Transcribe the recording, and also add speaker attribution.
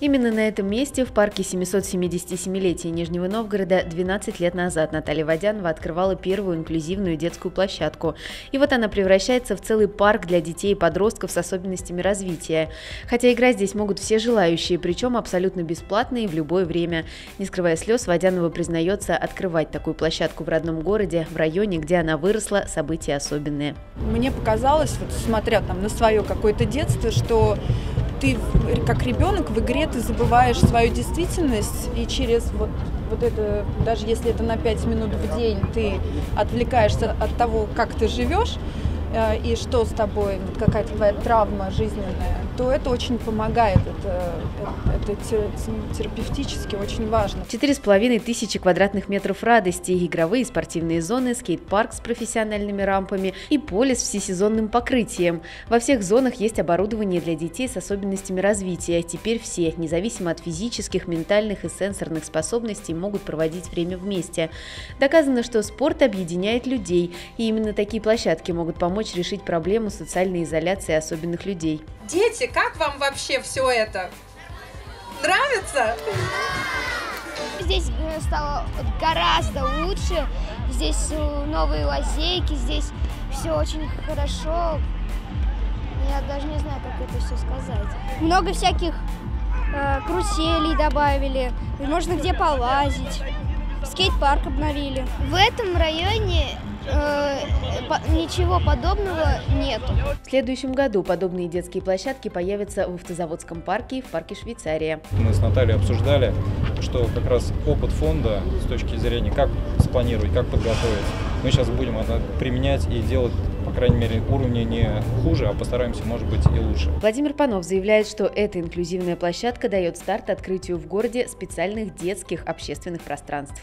Speaker 1: Именно на этом месте, в парке 777-летия Нижнего Новгорода, 12 лет назад Наталья Водянова открывала первую инклюзивную детскую площадку. И вот она превращается в целый парк для детей и подростков с особенностями развития. Хотя играть здесь могут все желающие, причем абсолютно бесплатно и в любое время. Не скрывая слез, Водянова признается, открывать такую площадку в родном городе, в районе, где она выросла, события особенные.
Speaker 2: Мне показалось, вот смотря там на свое какое-то детство, что ты как ребенок в игре ты забываешь свою действительность, и через вот, вот это, даже если это на 5 минут в день, ты отвлекаешься от того, как ты живешь, и что с тобой, какая-то твоя травма жизненная, то это очень помогает, это, это, это терапевтически очень важно.
Speaker 1: Четыре с половиной тысячи квадратных метров радости, игровые спортивные зоны, скейт-парк с профессиональными рампами и поле с всесезонным покрытием. Во всех зонах есть оборудование для детей с особенностями развития. Теперь все, независимо от физических, ментальных и сенсорных способностей, могут проводить время вместе. Доказано, что спорт объединяет людей, и именно такие площадки могут помочь решить проблему социальной изоляции особенных людей.
Speaker 3: Дети, как вам вообще все это? Нравится?
Speaker 4: Здесь э, стало гораздо лучше. Здесь э, новые лазейки, здесь все очень хорошо. Я даже не знаю, как это все сказать. Много всяких э, каруселей добавили, можно где полазить. Скейт-парк обновили. В этом районе э, ничего подобного нет.
Speaker 1: В следующем году подобные детские площадки появятся в автозаводском парке и в парке Швейцария.
Speaker 5: Мы с Натальей обсуждали, что как раз опыт фонда с точки зрения, как спланировать, как подготовить, мы сейчас будем это применять и делать по крайней мере, уровня не хуже, а постараемся, может быть, и лучше.
Speaker 1: Владимир Панов заявляет, что эта инклюзивная площадка дает старт открытию в городе специальных детских общественных пространств.